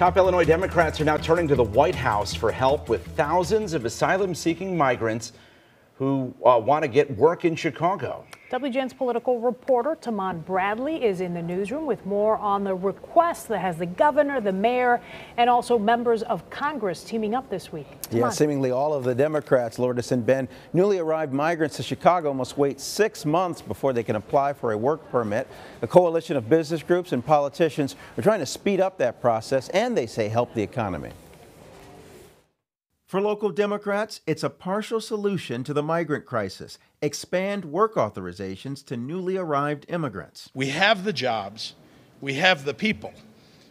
Top Illinois Democrats are now turning to the White House for help with thousands of asylum seeking migrants who uh, want to get work in Chicago. WGN's political reporter Tahman Bradley is in the newsroom with more on the request that has the governor, the mayor, and also members of Congress teaming up this week. Yeah, seemingly all of the Democrats, Lourdes and Ben. Newly arrived migrants to Chicago must wait six months before they can apply for a work permit. A coalition of business groups and politicians are trying to speed up that process and they say help the economy. For local Democrats, it's a partial solution to the migrant crisis. Expand work authorizations to newly arrived immigrants. We have the jobs, we have the people.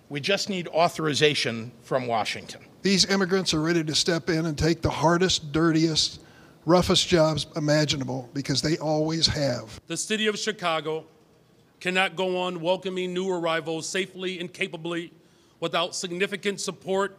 We just need authorization from Washington. These immigrants are ready to step in and take the hardest, dirtiest, roughest jobs imaginable because they always have. The city of Chicago cannot go on welcoming new arrivals safely and capably without significant support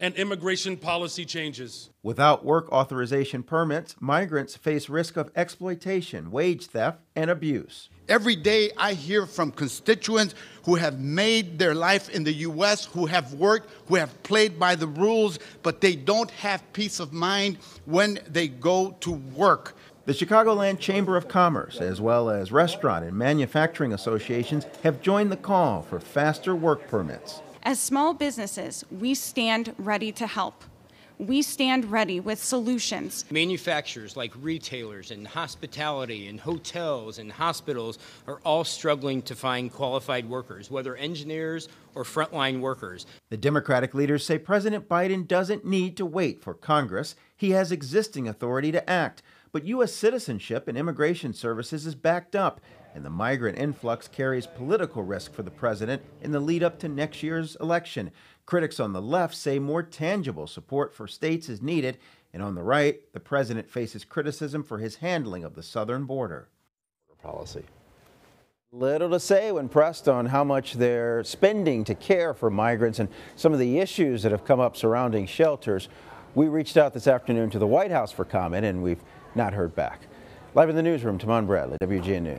and immigration policy changes. Without work authorization permits, migrants face risk of exploitation, wage theft, and abuse. Every day I hear from constituents who have made their life in the U.S., who have worked, who have played by the rules, but they don't have peace of mind when they go to work. The Chicagoland Chamber of Commerce, as well as restaurant and manufacturing associations, have joined the call for faster work permits. As small businesses, we stand ready to help. We stand ready with solutions. Manufacturers like retailers and hospitality and hotels and hospitals are all struggling to find qualified workers, whether engineers or frontline workers. The Democratic leaders say President Biden doesn't need to wait for Congress. He has existing authority to act. But U.S. citizenship and immigration services is backed up, and the migrant influx carries political risk for the president in the lead up to next year's election. Critics on the left say more tangible support for states is needed, and on the right, the president faces criticism for his handling of the southern border. Policy. Little to say when pressed on how much they're spending to care for migrants and some of the issues that have come up surrounding shelters. We reached out this afternoon to the White House for comment, and we've not heard back. Live in the newsroom, Tahman Bradley, WGN News.